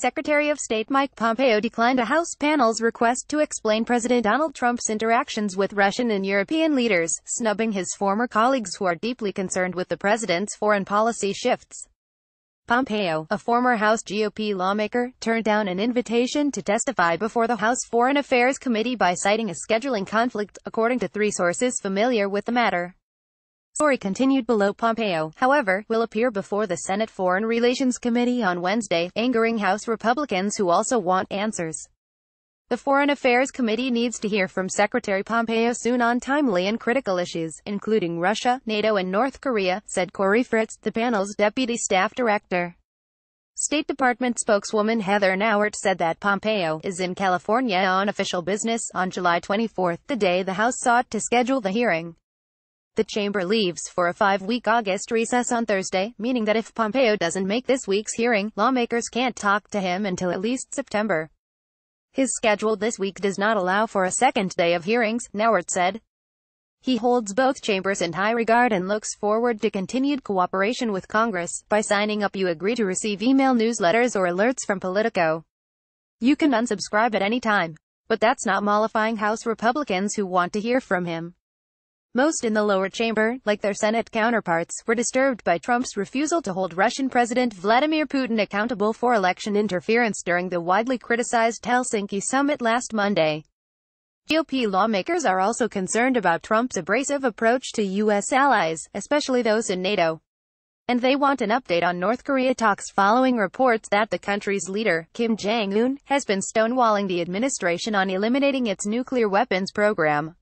Secretary of State Mike Pompeo declined a House panel's request to explain President Donald Trump's interactions with Russian and European leaders, snubbing his former colleagues who are deeply concerned with the president's foreign policy shifts. Pompeo, a former House GOP lawmaker, turned down an invitation to testify before the House Foreign Affairs Committee by citing a scheduling conflict, according to three sources familiar with the matter story continued below Pompeo, however, will appear before the Senate Foreign Relations Committee on Wednesday, angering House Republicans who also want answers. The Foreign Affairs Committee needs to hear from Secretary Pompeo soon on timely and critical issues, including Russia, NATO and North Korea, said Corey Fritz, the panel's deputy staff director. State Department spokeswoman Heather Nauert said that Pompeo is in California on official business on July 24, the day the House sought to schedule the hearing. The chamber leaves for a five-week August recess on Thursday, meaning that if Pompeo doesn't make this week's hearing, lawmakers can't talk to him until at least September. His schedule this week does not allow for a second day of hearings, Nauert said. He holds both chambers in high regard and looks forward to continued cooperation with Congress. By signing up you agree to receive email newsletters or alerts from Politico. You can unsubscribe at any time. But that's not mollifying House Republicans who want to hear from him. Most in the lower chamber, like their Senate counterparts, were disturbed by Trump's refusal to hold Russian President Vladimir Putin accountable for election interference during the widely criticized Helsinki summit last Monday. GOP lawmakers are also concerned about Trump's abrasive approach to U.S. allies, especially those in NATO. And they want an update on North Korea talks following reports that the country's leader, Kim Jong-un, has been stonewalling the administration on eliminating its nuclear weapons program.